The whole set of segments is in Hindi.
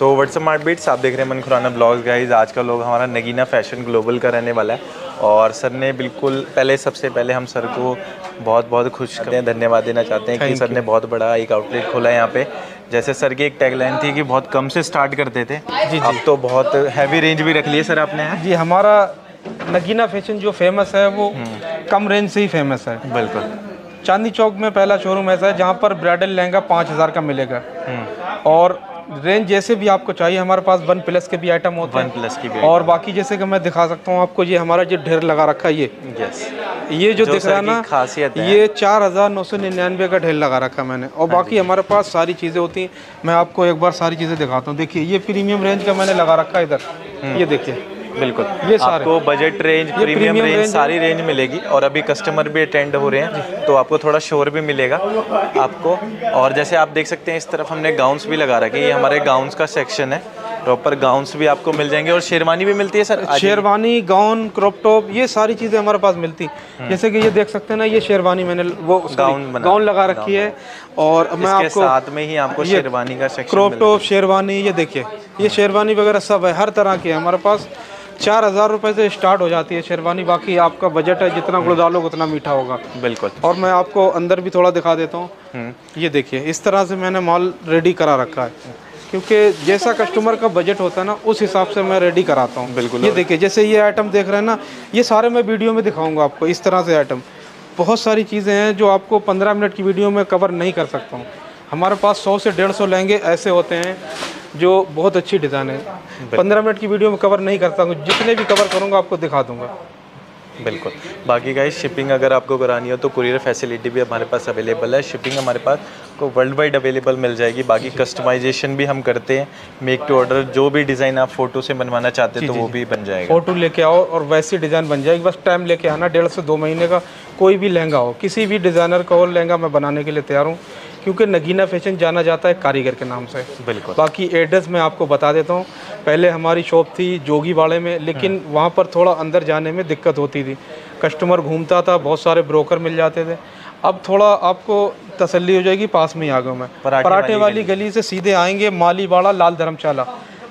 सो व्हाट्सअप मार्ट बीट्स आप देख रहे हैं मन खुराना ब्लॉग्स गाइज़ आज का लोग हमारा नगीना फ़ैशन ग्लोबल का रहने वाला है। और सर ने बिल्कुल पहले सबसे पहले हम सर को बहुत बहुत खुश करते हैं धन्यवाद देना चाहते हैं कि सर ने बहुत बड़ा एक आउटलेट खोला है यहाँ पे। जैसे सर की एक टैगलाइन थी कि बहुत कम से स्टार्ट करते थे। जी जी। अब तो बहुत हैवी रेंज भी रख लिए सर आपने जी हमारा नगीना फ़ैशन जो फ़ेमस है वो कम रेंज से ही फ़ेमस है। बिल्कुल। चांदी चौक में पहला शोरूम ऐसा है जहाँ पर ब्राइडल लहंगा पाँच हज़ार का मिलेगा। और रेंज जैसे भी आपको चाहिए हमारे पास वन प्लस के भी आइटम होते वन हैं। प्लस की भी और बाकी जैसे कि मैं दिखा सकता हूँ आपको ये हमारा जो ढेर लगा रखा है ये। यस ये जो, जो दिख रहा है ना खासियत ये चार हज़ार नौ सौ निन्यानवे का ढेर लगा रखा मैंने। और हाँ बाकी हमारे पास सारी चीज़ें होती हैं। मैं आपको एक बार सारी चीज़ें दिखाता हूँ। देखिये ये प्रीमियम रेंज का मैंने लगा रखा है इधर। हम्म। ये देखिए। बिल्कुल। ये सारे। आपको budget range premium premium range सारी रेंज मिलेगी और अभी कस्टमर भी अटेंड हो रहे हैं तो आपको थोड़ा शोर भी मिलेगा। आपको और जैसे आप देख सकते हैं इस तरफ़ हमने गाउन्स भी लगा रखे हैं। ये हमारे गाउन्स का सेक्शन है। प्रॉपर गाउन्स भी आपको मिल जाएँगे और शेरवानी भी मिलती है sir? Sherwani gown crop top ये सारी चीज़ें हमारे पास मिलती। जैसे कि ये देख सकते हैं ना ये शेरवानी मैंने वो हम्म। गाउन गाउन लगा रखी है। और मैं आपको साथ में ही आपको शेरवानी का सेक्शन क्रॉप टॉप शेरवानी ये देखिए। ये शेरवानी वगैरह सब है हर तरह की है हमारे पास। चार हज़ार रुपये से स्टार्ट हो जाती है शेरवानी बाकी आपका बजट है जितना गुड़ डालोगे उतना मीठा होगा। बिल्कुल। और मैं आपको अंदर भी थोड़ा दिखा देता हूँ। हम्म। ये देखिए इस तरह से मैंने माल रेडी करा रखा है। क्योंकि जैसा कस्टमर का बजट होता है ना उस हिसाब से मैं रेडी कराता हूँ। बिल्कुल। ये देखिए जैसे ये आइटम देख रहे हैं ना ये सारे मैं वीडियो में दिखाऊँगा आपको इस तरह से आइटम बहुत सारी चीज़ें हैं जो आपको पंद्रह मिनट की वीडियो में कवर नहीं कर सकता हूँ। हमारे पास सौ से डेढ़ सौ लहंगे ऐसे होते हैं जो बहुत अच्छी डिज़ाइन है। पंद्रह मिनट की वीडियो में कवर नहीं करता हूँ। जितने भी कवर करूँगा आपको दिखा दूँगा। बिल्कुल। बाकी गाइस शिपिंग अगर आपको करानी हो तो कुरियर फैसिलिटी भी हमारे पास अवेलेबल है। शिपिंग हमारे पास को वर्ल्ड वाइड अवेलेबल मिल जाएगी। बाकी कस्टमाइजेशन भी हम करते हैं। मेक टू ऑर्डर जो भी डिज़ाइन आप फ़ोटो से बनवाना चाहते हैं तो वो भी बन जाएगा। फ़ोटो लेके आओ और वैसी डिज़ाइन बन जाएगी। बस टाइम लेके आना डेढ़ से दो महीने का कोई भी लहंगा हो। किसी भी डिज़ाइनर का और लहंगा मैं बनाने के लिए तैयार हूँ। क्योंकि नगीना फ़ैशन जाना जाता है कारीगर के नाम से। बिल्कुल। बाकी एड्रेस मैं आपको बता देता हूँ। पहले हमारी शॉप थी जोगीवाड़े में लेकिन वहाँ पर थोड़ा अंदर जाने में दिक्कत होती थी। कस्टमर घूमता था बहुत सारे ब्रोकर मिल जाते थे। अब थोड़ा आपको तसल्ली हो जाएगी पास में ही आ गया मैं। पराठे पराठे वाली गली। से सीधे आएँगे मालीवाड़ा लाल धर्मशाला।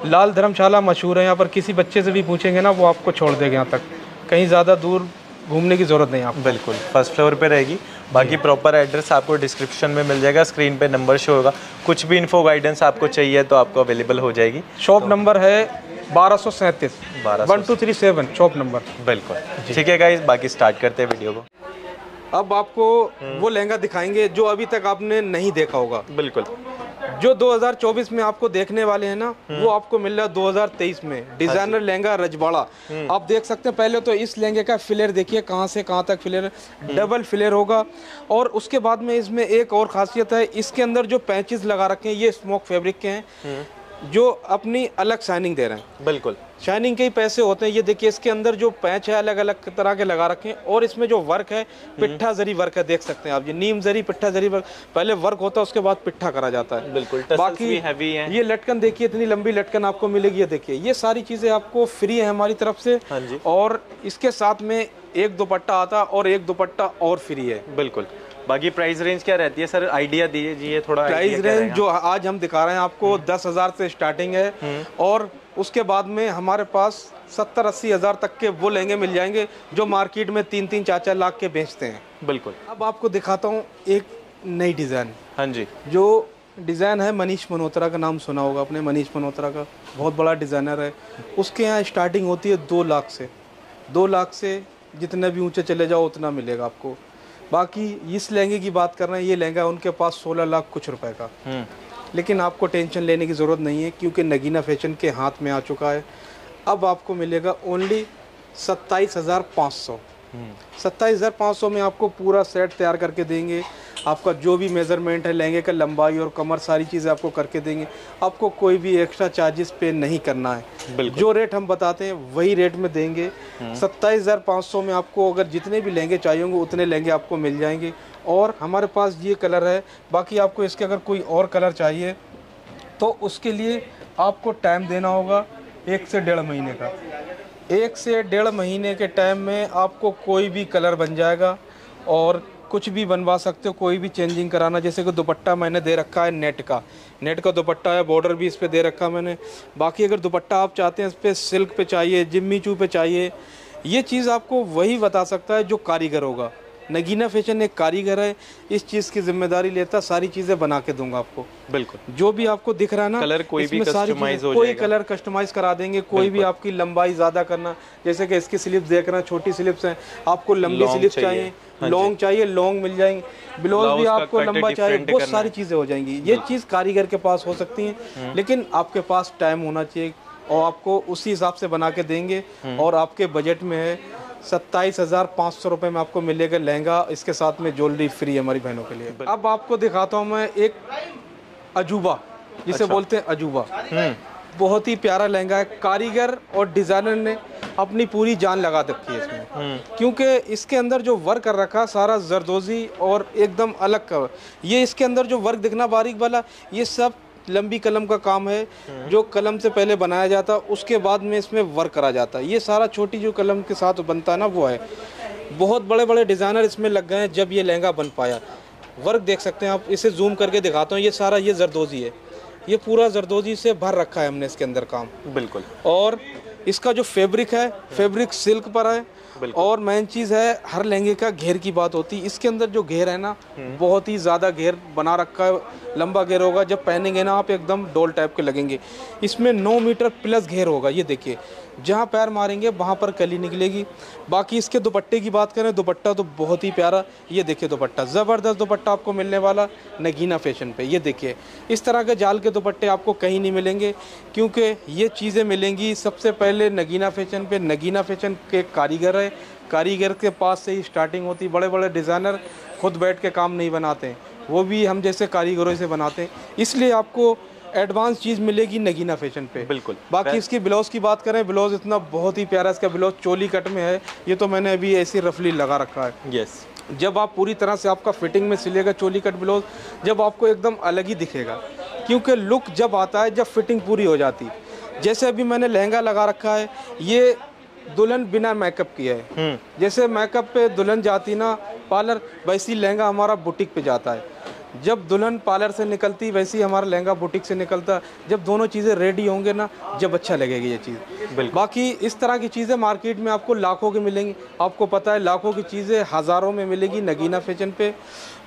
लाल धर्मशाला मशहूर है यहाँ पर किसी बच्चे से भी पूछेंगे ना वो आपको छोड़ देगा यहाँ तक। कहीं ज़्यादा दूर घूमने की ज़रूरत नहीं आपको। बिल्कुल फ़र्स्ट फ्लोर पे रहेगी। बाकी प्रॉपर एड्रेस आपको डिस्क्रिप्शन में मिल जाएगा स्क्रीन पे नंबर शो होगा। कुछ भी इन्फो गाइडेंस आपको चाहिए तो आपको अवेलेबल हो जाएगी। शॉप तो, नंबर है बारह सौ सैंतीस। बारह one two three seven shop number बिल्कुल। ठीक है गाइस बाकी स्टार्ट करते हैं वीडियो को। अब आपको वो लहंगा दिखाएँगे जो अभी तक आपने नहीं देखा होगा। बिल्कुल। जो 2024 में आपको देखने वाले हैं ना वो आपको मिल रहा है 2023 में। डिज़ाइनर लहंगा रजवाड़ा। आप देख सकते हैं पहले तो इस लहंगे का फिलेर देखिए कहाँ से कहाँ तक फिलेर डबल फिलेर होगा। और उसके बाद में इसमें एक और खासियत है इसके अंदर जो पैचेस लगा रखे हैं ये स्मोक फैब्रिक के हैं। जो अपनी अलग शाइनिंग दे रहे हैं। बिल्कुल। शाइनिंग के ही पैसे होते हैं। ये देखिए इसके अंदर जो पैच है अलग अलग तरह के लगा रखे हैं और इसमें जो वर्क है पिट्ठा जरी वर्क है देख सकते हैं आप ये नीम जरी पिट्ठा जरी वर्क पहले वर्क होता है उसके बाद पिट्ठा करा जाता है। बिल्कुल बाकी भी हैवी हैं। ये लटकन देखिए इतनी लंबी लटकन आपको मिलेगी ये देखिए। ये सारी चीज़ें आपको फ्री है हमारी तरफ़ से। हाँ जी। और इसके साथ में एक दुपट्टा आता और एक दुपट्टा और फ्री है। बिल्कुल। बाकी प्राइस रेंज क्या रहती है सर आइडिया दीजिए थोड़ा प्राइस रेंज जो आज हम दिखा रहे हैं आपको दस हज़ार से स्टार्टिंग है और उसके बाद में हमारे पास सत्तर अस्सी हज़ार तक के वो लहंगे मिल जाएँगे जो मार्केट में तीन तीन चार चार लाख के बेचते हैं। बिल्कुल। अब आपको दिखाता हूँ एक नई डिज़ाइन हाँ जी। जो डिज़ाइन है मनीष मल्होत्रा का नाम सुना होगा अपने मनीष मल्होत्रा का। बहुत बड़ा डिज़ाइनर है। उसके यहाँ स्टार्टिंग होती है दो लाख से। दो लाख से जितने भी ऊँचे चले जाओ उतना मिलेगा आपको। बाकी इस लहंगे की बात कर रहे हैं ये लहंगा उनके पास सोलह लाख कुछ रुपए का। हम्म। लेकिन आपको टेंशन लेने की ज़रूरत नहीं है क्योंकि नगीना फ़ैशन के हाथ में आ चुका है। अब आपको मिलेगा ओनली सत्ताईस हज़ार पाँच सौ। सत्ताईस हज़ार पाँच सौ में आपको पूरा सेट तैयार करके देंगे। आपका जो भी मेज़रमेंट है लहंगे का लंबाई और कमर सारी चीज़ें आपको करके देंगे। आपको कोई भी एक्स्ट्रा चार्जेस पे नहीं करना है। जो रेट हम बताते हैं वही रेट में देंगे। सत्ताईस हज़ार पाँच सौ में आपको अगर जितने भी लहंगे चाहिए होंगे उतने लहंगे आपको मिल जाएँगे। और हमारे पास ये कलर है बाकी आपको इसके अगर कोई और कलर चाहिए तो उसके लिए आपको टाइम देना होगा एक से डेढ़ महीने का। एक से डेढ़ महीने के टाइम में आपको कोई भी कलर बन जाएगा और कुछ भी बनवा सकते हो, कोई भी चेंजिंग कराना, जैसे कि दुपट्टा मैंने दे रखा है नेट का। नेट का दुपट्टा है बॉर्डर भी इस पर दे रखा मैंने। बाकी अगर दुपट्टा आप चाहते हैं, इस पर सिल्क पे चाहिए जिम्मी चू पे चाहिए, ये चीज़ आपको वही बता सकता है जो कारीगर होगा। नगीना फ़ैशन एक कारीगर है इस चीज़ की ज़िम्मेदारी लेता सारी चीज़ें बना के दूँगा आपको। बिल्कुल। जो भी आपको दिख रहा है ना कलर कोई भी चीज़ें- हो कोई कलर कस्टमाइज करा देंगे कोई भी आपकी लंबाई ज़्यादा करना जैसे कि इसकी स्लिप्स देख रहे हैं छोटी स्लिप्स हैं आपको लंबी स्लिप्स चाहिए। लॉन्ग चाहिए लॉन्ग मिल जाएँगे। ब्लाउज भी आपको लंबा चाहिए बहुत सारी चीज़ें हो जाएँगी। ये चीज़ कारीगर के पास हो सकती हम्म। है लेकिन आपके पास टाइम होना चाहिए और आपको उसी हिसाब से बना के देंगे हम्म। और आपके बजट में है। सत्ताईस हज़ार पाँच सौ रुपये में आपको मिलेगा लहंगा इसके साथ में ज्वेलरी फ्री है हमारी बहनों के लिए। अब आपको दिखाता हूँ मैं एक अजूबा जिसे अच्छा। बोलते हैं अजूबा। हम्म। बहुत ही प्यारा लहंगा है कारीगर और डिज़ाइनर ने अपनी पूरी जान लगा रखी है इसमें। हम्म। क्योंकि इसके अंदर जो वर्क कर रखा सारा जरदोजी और एकदम अलग का। ये इसके अंदर जो वर्क दिखना बारीक वाला ये सब लंबी कलम का काम है जो कलम से पहले बनाया जाता उसके बाद में इसमें वर्क करा जाता। है ये सारा छोटी जो कलम के साथ बनता है ना वो है। बहुत बड़े बड़े डिज़ाइनर इसमें लग गए हैं जब ये लहंगा बन पाया। वर्क देख सकते हैं आप इसे जूम करके दिखाता हूँ ये सारा ये जरदोजी है। ये पूरा जरदोजी से भर रखा है हमने इसके अंदर काम। बिल्कुल। और इसका जो फैब्रिक है फैब्रिक सिल्क पर है और मेन चीज़ है हर लहंगे का घेर की बात होती है। इसके अंदर जो घेर है ना बहुत ही ज़्यादा घेर बना रखा है। लंबा घेर होगा जब पहनेंगे ना आप एकदम डोल टाइप के लगेंगे। इसमें नौ मीटर प्लस घेर होगा ये देखिए। जहाँ पैर मारेंगे वहाँ पर कली निकलेगी। बाकी इसके दुपट्टे की बात करें दुपट्टा तो बहुत ही प्यारा ये देखिए दुपट्टा। ज़बरदस्त दुपट्टा आपको मिलने वाला नगीना फ़ैशन पे ये देखिए। इस तरह के जाल के दुपट्टे आपको कहीं नहीं मिलेंगे क्योंकि ये चीज़ें मिलेंगी सबसे पहले नगीना फ़ैशन पे। नगीना फ़ैशन के कारीगर है कारीगर के पास से ही स्टार्टिंग होती बड़े बड़े डिज़ाइनर खुद बैठ के काम नहीं बनाते वो भी हम जैसे कारीगरों से बनाते हैं। इसलिए आपको एडवांस चीज़ मिलेगी नगीना फ़ैशन पे। बिल्कुल। बाकी इसकी ब्लाउज की बात करें ब्लाउज इतना बहुत ही प्यारा इसका ब्लाउज चोली कट में है। ये तो मैंने अभी ऐसी रफली लगा रखा है। यस जब आप पूरी तरह से आपका फिटिंग में सिलेगा चोली कट ब्लाउज जब आपको एकदम अलग ही दिखेगा। क्योंकि लुक जब आता है जब फिटिंग पूरी हो जाती। जैसे अभी मैंने लहंगा लगा रखा है ये दुल्हन बिना मेकअप किया है। हम्म। जैसे मेकअप पे दुल्हन जाती ना पार्लर वैसी लहंगा हमारा बुटीक पे जाता है। जब दुल्हन पार्लर से निकलती वैसे ही हमारा लहंगा बुटीक से निकलता। जब दोनों चीज़ें रेडी होंगे ना जब अच्छा लगेगी ये चीज़। बिल्कुल। बाकी इस तरह की चीज़ें मार्केट में आपको लाखों की मिलेंगी। आपको पता है लाखों की चीज़ें हज़ारों में मिलेगी नगीना फ़ैशन पे।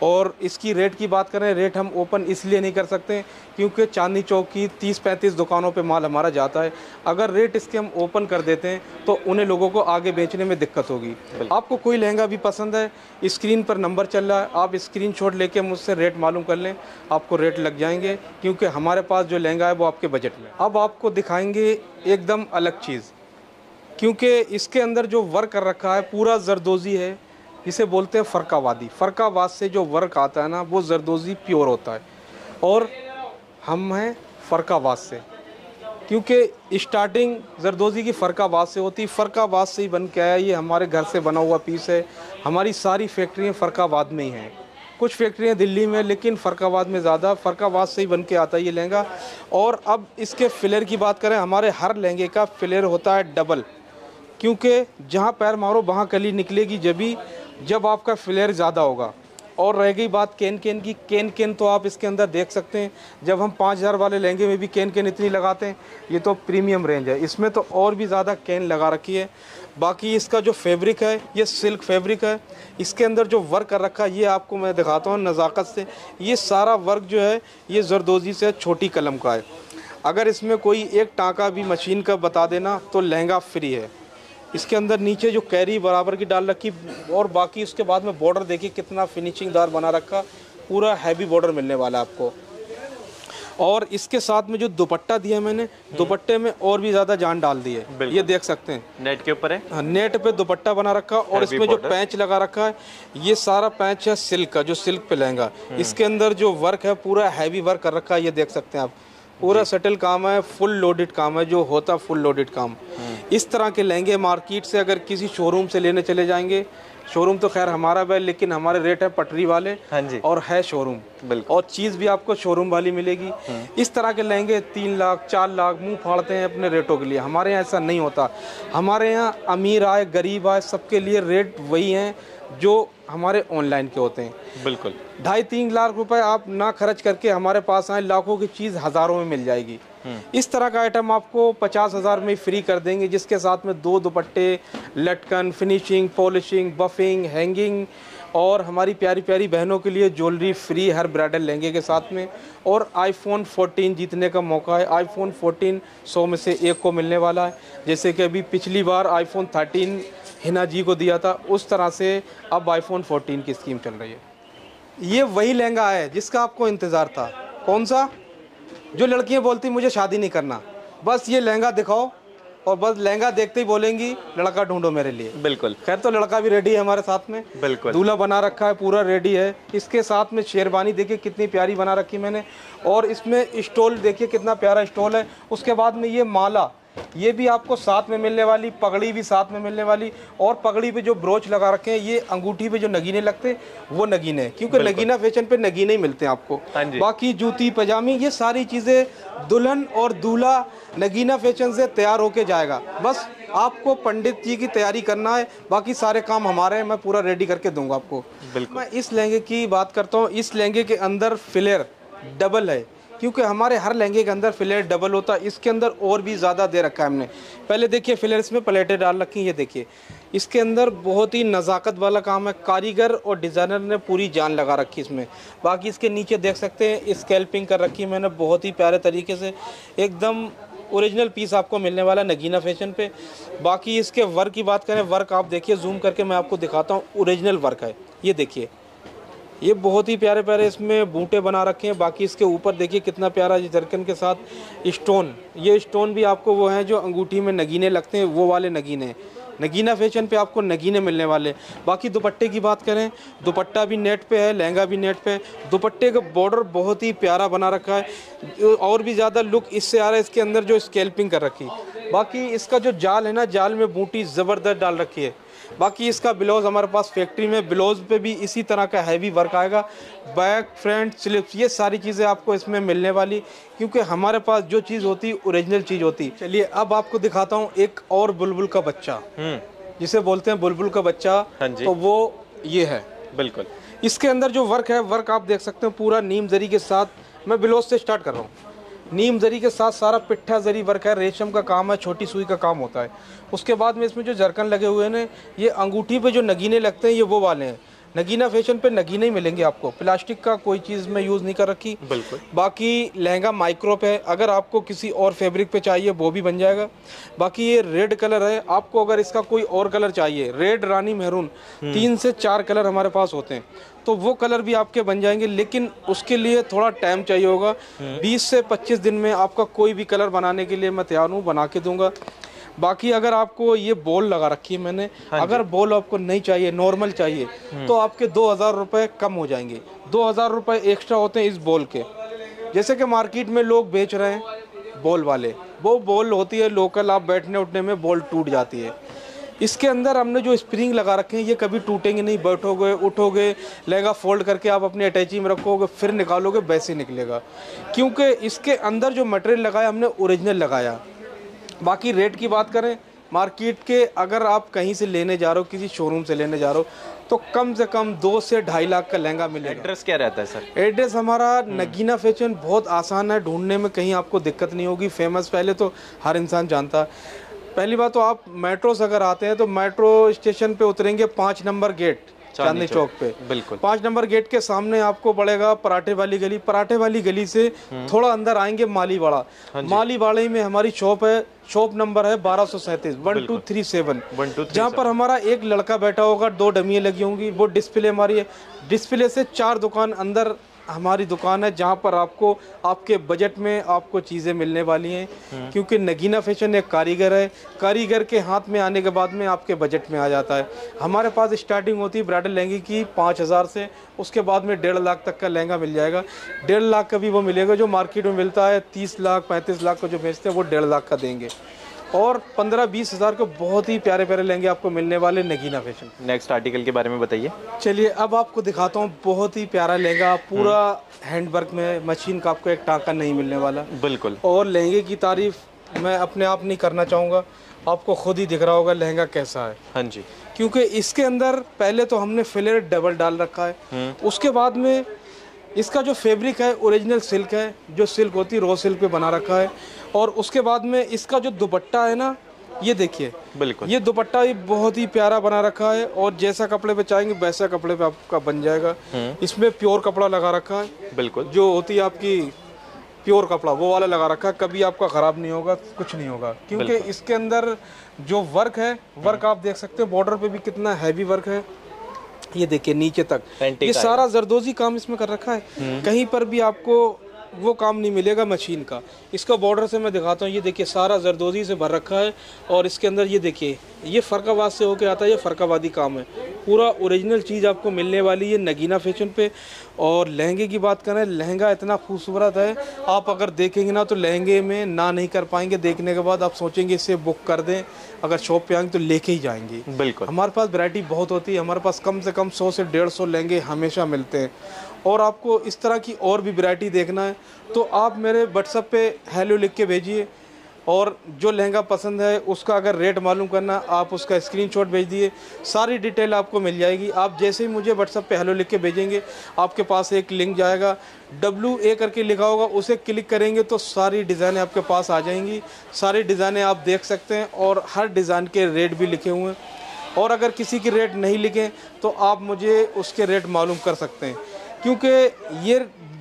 और इसकी रेट की बात करें रेट हम ओपन इसलिए नहीं कर सकते क्योंकि चांदनी चौक की तीस पैंतीस दुकानों पर माल हमारा जाता है। अगर रेट इसके हम ओपन कर देते हैं तो उन्हें लोगों को आगे बेचने में दिक्कत होगी। आपको कोई लहंगा भी पसंद है स्क्रीन पर नंबर चल रहा है आप स्क्रीन लेके मुझसे रेट मालूम कर लें, आपको रेट लग जाएँगे, क्योंकि हमारे पास जो लहंगा है वो आपके बजट में अब आपको दिखाएँगे एकदम अलग चीज़, क्योंकि इसके अंदर जो वर्क कर रखा है, पूरा जरदोजी है, इसे बोलते हैं फ़रकावादी। फ़रकावाद से जो वर्क आता है ना, वो जरदोजी प्योर होता है। और हम हैं फ़रकावाद से, क्योंकि स्टार्टिंग जरदोजी की फ़रकाबाद से होती फ़रकाबाद से ही बन के आया, ये हमारे घर से बना हुआ पीस है, हमारी सारी फैक्ट्रियाँ फ़रकाबाद में ही हैं। कुछ फैक्ट्रियाँ दिल्ली में, लेकिन फ़रकाबाद में ज़्यादा। फ़रकाबाद से ही बन के आता है ये लहंगा। और अब इसके फिलर की बात करें, हमारे हर लहंगे का फिलर होता है डबल। क्योंकि जहाँ पैर मारो, वहाँ कली निकलेगी जभी जब आपका फ्लेयर ज़्यादा होगा। और रह गई बात केन केन की। केन केन तो आप इसके अंदर देख सकते हैं, जब हम पाँच हज़ार वाले लहंगे में भी केन केन इतनी लगाते हैं, ये तो प्रीमियम रेंज है। इसमें तो और भी ज़्यादा केन लगा रखी है। बाकी इसका जो फैब्रिक है, ये सिल्क फैब्रिक है। इसके अंदर जो वर्क कर रखा है, ये आपको मैं दिखाता हूँ नज़ाकत से। ये सारा वर्क जो है, ये जरदोजी से छोटी कलम का है। अगर इसमें कोई एक टाँका भी मशीन का बता देना तो लहंगा फ्री है। इसके अंदर नीचे जो कैरी बराबर की डाल रखी, और बाकी उसके बाद में बॉर्डर देखिए, कितना फिनिशिंगदार बना रखा, पूरा हैवी बॉर्डर मिलने वाला आपको। और इसके साथ में जो दुपट्टा दिया मैंने दुपट्टे में और भी ज़्यादा जान डाल दी है। ये देख सकते हैं। नेट के ऊपर है? हाँ, नेट पे दुपट्टा बना रखा और इसमें जो पैंच लगा रखा है ये सारा पैंच है सिल्क का जो सिल्क पे लहंगा। इसके अंदर जो वर्क है पूरा हैवी वर्क कर रखा है ये देख सकते हैं आप। पूरा सटल काम है फुल लोडेड काम है जो होता फुल लोडेड काम। इस तरह के लहंगे मार्केट से अगर किसी शोरूम से लेने चले जाएँगे शोरूम तो खैर हमारा भी है लेकिन हमारे रेट है पटरी वाले हाँ जी। और है शोरूम बिल्कुल। और चीज़ भी आपको शोरूम वाली मिलेगी। इस तरह के लहंगे तीन लाख चार लाख मुँह फाड़ते हैं अपने रेटों के लिए। हमारे यहाँ ऐसा नहीं होता। हमारे यहाँ अमीर आए गरीब आए सबके लिए रेट वही हैं। जो हमारे ऑनलाइन के होते हैं। बिल्कुल। ढाई तीन लाख रुपए आप ना खर्च करके हमारे पास आए लाखों की चीज़ हज़ारों में मिल जाएगी। इस तरह का आइटम आपको पचास हज़ार में फ्री कर देंगे जिसके साथ में दो दुपट्टे लटकन फिनिशिंग पॉलिशिंग बफिंग हैंगिंग और हमारी प्यारी प्यारी बहनों के लिए ज्वेलरी फ्री हर ब्राइडल लहंगे के साथ में। और आईफोन 14 जीतने का मौका है। आईफोन 14 सौ में से एक को मिलने वाला है। जैसे कि अभी पिछली बार आईफोन 13 हिना जी को दिया था। उस तरह से अब आईफोन 14 की स्कीम चल रही है। ये वही लहंगा है जिसका आपको इंतज़ार था। कौन सा? जो लड़कियाँ बोलती मुझे शादी नहीं करना। बस ये लहंगा दिखाओ और बस लहंगा देखते ही बोलेंगी लड़का ढूंढो मेरे लिए। बिल्कुल। खैर तो लड़का भी रेडी है हमारे साथ में। बिल्कुल। दूल्हा बना रखा है पूरा रेडी है। इसके साथ में शेरवानी देखिए कितनी प्यारी बना रखी मैंने। और इसमें स्टोल देखिए कितना प्यारा स्टॉल है। उसके बाद में ये माला ये भी आपको साथ में मिलने वाली पगड़ी भी साथ में मिलने वाली और पगड़ी पे जो ब्रोच लगा रखे हैं ये अंगूठी पे जो नगीने लगते हैं वो नगीने क्योंकि नगीना फ़ैशन पे नगीने ही मिलते हैं आपको। हाँ बाकी जूती पजामी ये सारी चीज़ें दुल्हन और दूल्हा नगीना फ़ैशन से तैयार होके जाएगा। बस आपको पंडित जी की तैयारी करना है बाकी सारे काम हमारे हैं मैं पूरा रेडी करके दूँगा आपको। बिल्कुल। मैं इस लहंगे की बात करता हूँ इस लहंगे के अंदर फिलेर डबल है। क्योंकि हमारे हर लहंगे के अंदर फिलेर डबल होता है। इसके अंदर और भी ज़्यादा दे रखा है हमने। पहले देखिए फिलेर इसमें प्लेटें डाल रखी ये देखिए। इसके अंदर बहुत ही नज़ाकत वाला काम है। कारीगर और डिज़ाइनर ने पूरी जान लगा रखी इसमें। बाकी इसके नीचे देख सकते हैं स्कैल्पिंग कर रखी मैंने बहुत ही प्यारे तरीके से। एकदम ओरिजिनल पीस आपको मिलने वाला है नगीना फ़ैशन पे। बाकी इसके वर्क की बात करें वर्क आप देखिए जूम करके मैं आपको दिखाता हूँ ओरिजिनल वर्क है। ये देखिए। ये बहुत ही प्यारे प्यारे इसमें बूटे बना रखे हैं। बाकी इसके ऊपर देखिए कितना प्यारा ये जरकन के साथ स्टोन। ये स्टोन भी आपको वो हैं जो अंगूठी में नगीने लगते हैं, वो वाले नगीने। नगीना फ़ैशन पे आपको नगीने मिलने वाले। बाकी दुपट्टे की बात करें, दुपट्टा भी नेट पे है, लहंगा भी नेट पे है। दुपट्टे का बॉर्डर बहुत ही प्यारा बना रखा है। और भी ज़्यादा लुक इससे आ रहा है, इसके अंदर जो स्केल्पिंग कर रखी। बाकी इसका जो जाल है ना, जाल में बूटी ज़बरदस्त डाल रखी है। बाकी इसका ब्लाउज हमारे पास फैक्ट्री में ब्लाउज पे भी इसी तरह का हैवी वर्क आएगा। बैक फ्रंट स्लिप्स ये सारी चीज़ें आपको इसमें मिलने वाली क्योंकि हमारे पास जो चीज़ होती ओरिजिनल चीज़ होती। चलिए अब आपको दिखाता हूँ एक और बुलबुल का बच्चा। हम्म। जिसे बोलते हैं बुलबुल का बच्चा। हाँ तो वो ये है। बिल्कुल। इसके अंदर जो वर्क है वर्क आप देख सकते हैं पूरा नीम जरी के साथ। मैं ब्लाउज से स्टार्ट कर रहा हूँ। नीम जरी के साथ सारा पिट्ठा जरी वर्क है रेशम का काम है, छोटी सुई का काम होता है। उसके बाद में इसमें जो जरकन लगे हुए हैं ये अंगूठी पे जो नगीने लगते हैं, ये वो वाले हैं। नगीना फ़ैशन पे नगीने ही मिलेंगे आपको। प्लास्टिक का कोई चीज़ में यूज़ नहीं कर रखी। बिल्कुल। बाकी लहंगा माइक्रो पे है अगर आपको किसी और फैब्रिक पे चाहिए वो भी बन जाएगा। बाकी ये रेड कलर है आपको अगर इसका कोई और कलर चाहिए रेड रानी मेहरून तीन से चार कलर हमारे पास होते हैं। तो वो कलर भी आपके बन जाएँगे लेकिन उसके लिए थोड़ा टाइम चाहिए होगा। 20 से 25 दिन में आपका कोई भी कलर बनाने के लिए मैं तैयार हूँ बना के दूँगा। बाकी अगर आपको ये बॉल लगा रखी है मैंने अगर बॉल आपको नहीं चाहिए नॉर्मल चाहिए तो आपके दो हज़ार रुपये कम हो जाएँगे। दो हज़ार रुपये एक्स्ट्रा होते हैं इस बॉल के। जैसे कि मार्केट में लोग बेच रहे हैं बॉल वाले वो बॉल होती है लोकल आप बैठने उठने में बॉल टूट जाती है। इसके अंदर हमने जो स्प्रिंग लगा रखे हैं ये कभी टूटेंगे नहीं बैठोगे उठोगे लहंगा फोल्ड करके आप अपने अटैची में रखोगे फिर निकालोगे वैसे निकलेगा। क्योंकि इसके अंदर जो मटेरियल लगाया हमने ओरिजिनल लगाया। बाकी रेट की बात करें मार्केट के अगर आप कहीं से लेने जा रहे हो किसी शोरूम से लेने जा रहे हो तो कम से कम दो से ढाई लाख का लहंगा मिलेगा। एड्रेस क्या रहता है सर एड्रेस हमारा नगीना फ़ैशन बहुत आसान है ढूँढने में कहीं आपको दिक्कत नहीं होगी। फ़ेमस पहले तो हर इंसान जानता। है पहली बात तो आप मेट्रो से अगर आते हैं तो मेट्रो स्टेशन पे उतरेंगे पाँच नंबर गेट चांदनी चौक पे। बिल्कुल। पाँच नंबर गेट के सामने आपको पड़ेगा पराठे वाली गली। पराठे वाली गली से थोड़ा अंदर आएँगे मालीवाड़ा। मालीवाड़े में हमारी शॉप है शॉप नंबर है बारह सौ सैंतीस one two three seven. One two जहाँ पर हमारा एक लड़का बैठा होगा दो डमियाँ लगी होंगी वो डिस्प्ले हमारी है। डिस्प्ले से चार दुकान अंदर हमारी दुकान है जहाँ पर आपको आपके बजट में आपको चीज़ें मिलने वाली हैं। क्योंकि नगीना फ़ैशन एक कारीगर है। कारीगर के हाथ में आने के बाद में आपके बजट में आ जाता है। हमारे पास स्टार्टिंग होती है ब्राइडल लहंगे की पाँच हज़ार से। उसके बाद में डेढ़ लाख तक का लहंगा मिल जाएगा। डेढ़ लाख का भी वो मिलेगा जो मार्केट में मिलता है। तीस लाख पैंतीस लाख का जो बेचते हैं वो डेढ़ लाख का देंगे। और पंद्रह बीस हज़ार के बहुत ही प्यारे प्यारे लहंगे आपको मिलने वाले नगीना फ़ैशन नेक्स्ट आर्टिकल के बारे में बताइए। चलिए अब आपको दिखाता हूँ बहुत ही प्यारा लहंगा पूरा हैंडवर्क में मशीन का आपको एक टाँका नहीं मिलने वाला। बिल्कुल। और लहंगे की तारीफ़ मैं अपने आप नहीं करना चाहूँगा आपको खुद ही दिख रहा होगा लहंगा कैसा है। हाँ जी। क्योंकि इसके अंदर पहले तो हमने फिलर डबल डाल रखा है। उसके बाद में इसका जो फैब्रिक है ओरिजिनल सिल्क है जो सिल्क होती है रॉ सिल्क पे बना रखा है। और उसके बाद में इसका जो दुपट्टा है ना ये देखिए। बिल्कुल। ये दुपट्टा भी बहुत ही प्यारा बना रखा है और जैसा कपड़े पे चाहेंगे वैसा कपड़े पे आपका बन जाएगा। इसमें प्योर कपड़ा लगा रखा है। बिल्कुल। जो होती है आपकी प्योर कपड़ा वो वाला लगा रखा है। कभी आपका खराब नहीं होगा कुछ नहीं होगा। क्योंकि इसके अंदर जो वर्क है वर्क आप देख सकते हैं बॉर्डर पे भी कितना हैवी वर्क है। ये देखिए नीचे तक। ये सारा जरदोजी काम इसमें कर रखा है। कहीं पर भी आपको वो काम नहीं मिलेगा मशीन का। इसका बॉर्डर से मैं दिखाता हूँ ये देखिए सारा जरदोजी से भर रखा है और इसके अंदर ये देखिए ये फ़र्काबाद से होके आता है ये फ़र्काबादी काम है। पूरा ओरिजिनल चीज़ आपको मिलने वाली है नगीना फ़ैशन पे। और लहंगे की बात करें लहंगा इतना खूबसूरत है आप अगर देखेंगे ना तो लहंगे में ना नहीं कर पाएँगे देखने के बाद आप सोचेंगे इसे बुक कर दें अगर शॉप पे आएँगे तो लेके ही जाएँगे। बिल्कुल। हमारे पास वैरायटी बहुत होती है हमारे पास कम से कम सौ से डेढ़ लहंगे हमेशा मिलते हैं। और आपको इस तरह की और भी वैरायटी देखना है तो आप मेरे व्हाट्सएप पे हेलो लिख के भेजिए। और जो लहंगा पसंद है, उसका अगर रेट मालूम करना आप उसका स्क्रीनशॉट भेज दिए, सारी डिटेल आपको मिल जाएगी। आप जैसे ही मुझे व्हाट्सएप पे हेलो लिख के भेजेंगे, आपके पास एक लिंक जाएगा। डब्ल्यू ए करके लिखा होगा, उसे क्लिक करेंगे तो सारी डिज़ाइनें आपके पास आ जाएँगी। सारी डिज़ाइनें आप देख सकते हैं और हर डिज़ाइन के रेट भी लिखे हुए हैं। और अगर किसी की रेट नहीं लिखें तो आप मुझे उसके रेट मालूम कर सकते हैं। क्योंकि ये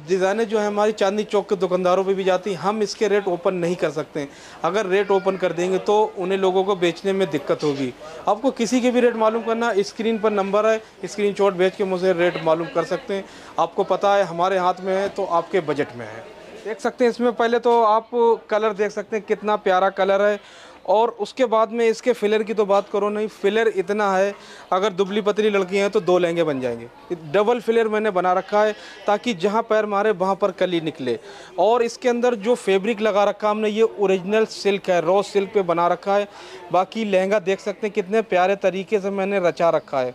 डिज़ाइनें जो है हमारी चांदनी चौक के दुकानदारों पे भी जाती हम इसके रेट ओपन नहीं कर सकते अगर रेट ओपन कर देंगे तो उन्हें लोगों को बेचने में दिक्कत होगी। आपको किसी के भी रेट मालूम करना स्क्रीन पर नंबर है स्क्रीन शॉट भेज के मुझे रेट मालूम कर सकते हैं। आपको पता है हमारे हाथ में है तो आपके बजट में है। देख सकते हैं इसमें पहले तो आप कलर देख सकते हैं, कितना प्यारा कलर है। और उसके बाद में इसके फिलर की तो बात करो नहीं फिलर इतना है, अगर दुबली पतली लड़की हैं तो दो लहंगे बन जाएँगे। डबल फिलर मैंने बना रखा है ताकि जहाँ पैर मारे वहाँ पर कली निकले। और इसके अंदर जो फैब्रिक लगा रखा हमने, ये ओरिजिनल सिल्क है रॉ सिल्क पे बना रखा है। बाकी लहंगा देख सकते हैं कितने प्यारे तरीके से मैंने रचा रखा है।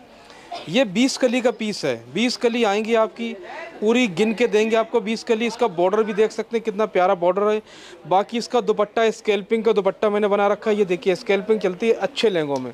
ये 20 कली का पीस है। 20 कली आएँगी आपकी, पूरी गिन के देंगे आपको। 20 कली, इसका बॉर्डर भी देख सकते हैं, कितना प्यारा बॉर्डर है। बाकी इसका दुपट्टा स्केल्पिंग का दुपट्टा मैंने बना रखा है। ये देखिए स्केल्पिंग चलती है अच्छे लहंगों में।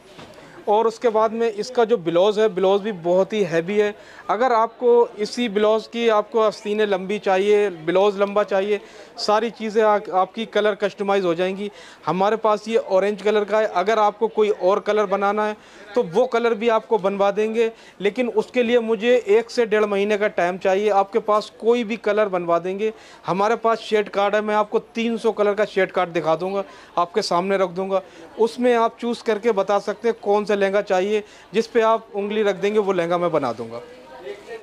और उसके बाद में इसका जो ब्लाउज़ है, ब्लाउज़ भी बहुत ही हैवी है। अगर आपको इसी ब्लाउज़ की आपको आस्तीनें लंबी चाहिए, ब्लाउज़ लंबा चाहिए, सारी चीज़ें आपकी कलर कस्टमाइज़ हो जाएँगी। हमारे पास ये ऑरेंज कलर का है। अगर आपको कोई और कलर बनाना है तो वो कलर भी आपको बनवा देंगे। लेकिन उसके लिए मुझे एक से डेढ़ महीने का टाइम चाहिए। आपके पास कोई भी कलर बनवा देंगे। हमारे पास शेड कार्ड है। मैं आपको 300 कलर का शेड कार्ड दिखा दूँगा। आपके सामने रख दूँगा। उसमें आप चूज़ करके बता सकते हैं कौन सा लहंगा चाहिए जिस पे आप उंगली रख देंगे वो लहंगा मैं बना दूँगा।